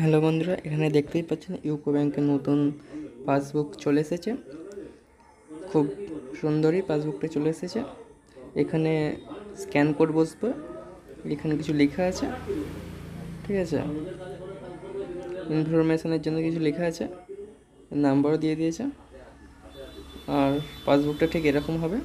Hello বন্ধুরা, এখানে দেখতেই পাচ্ছেন ইউকো ব্যাংকের নতুন পাসবুক চলে এসেছে। খুব সুন্দরই পাসবুকটা চলে এসেছে। এখানে স্ক্যান কোড বসবে, এখানে কিছু লেখা আছে, ঠিক আছে? ইনফরমেশনের জন্য কিছু লেখা আছে, নাম্বারও দিয়ে দিয়েছে। আর পাসবুকটা ঠিক এরকম হবে।